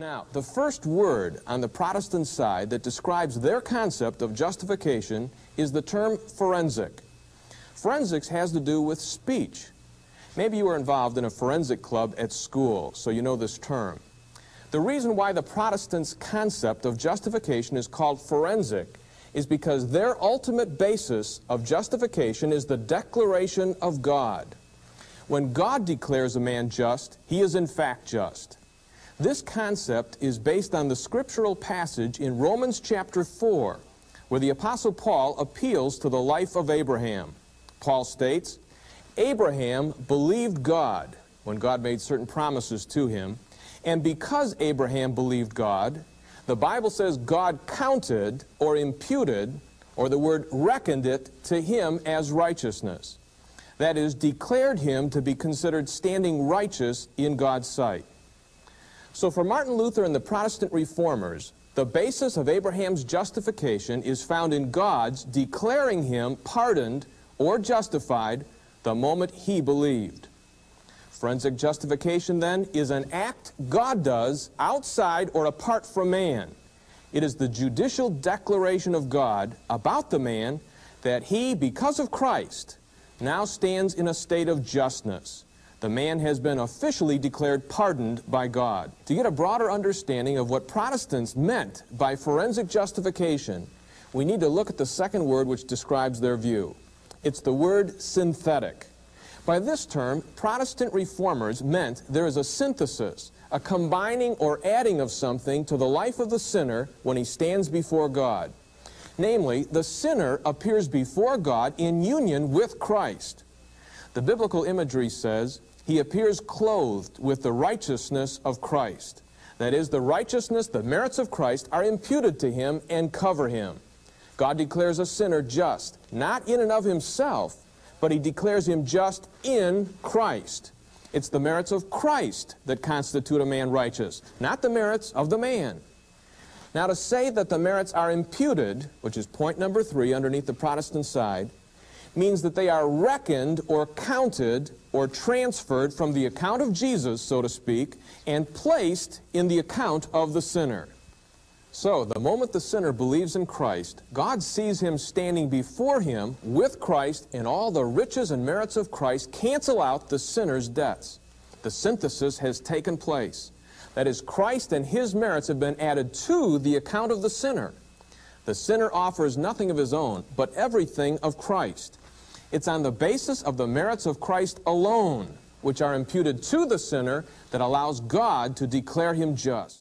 Now, the first word on the Protestant side that describes their concept of justification is the term forensic. Forensics has to do with speech. Maybe you were involved in a forensic club at school, so you know this term. The reason why the Protestants' concept of justification is called forensic is because their ultimate basis of justification is the declaration of God. When God declares a man just, he is in fact just. This concept is based on the scriptural passage in Romans chapter 4, where the Apostle Paul appeals to the life of Abraham. Paul states, Abraham believed God when God made certain promises to him, and because Abraham believed God, the Bible says God counted or imputed, or the word reckoned it, to him as righteousness. That is, declared him to be considered standing righteous in God's sight. So for Martin Luther and the Protestant reformers, the basis of Abraham's justification is found in God's declaring him pardoned or justified the moment he believed. Forensic justification, then, is an act God does outside or apart from man. It is the judicial declaration of God about the man that he, because of Christ, now stands in a state of justness the man has been officially declared pardoned by God. To get a broader understanding of what Protestants meant by forensic justification, we need to look at the second word which describes their view. It's the word synthetic. By this term, Protestant reformers meant there is a synthesis, a combining or adding of something to the life of the sinner when he stands before God. Namely, the sinner appears before God in union with Christ. The biblical imagery says, he appears clothed with the righteousness of Christ. That is, the righteousness, the merits of Christ are imputed to him and cover him. God declares a sinner just, not in and of himself, but he declares him just in Christ. It's the merits of Christ that constitute a man righteous, not the merits of the man. Now, to say that the merits are imputed, which is point number three underneath the Protestant side, means that they are reckoned or counted or transferred from the account of Jesus, so to speak, and placed in the account of the sinner. So, the moment the sinner believes in Christ, God sees him standing before him with Christ, and all the riches and merits of Christ cancel out the sinner's debts. The synthesis has taken place. That is, Christ and his merits have been added to the account of the sinner. The sinner offers nothing of his own, but everything of Christ. It's on the basis of the merits of Christ alone, which are imputed to the sinner, that allows God to declare him just.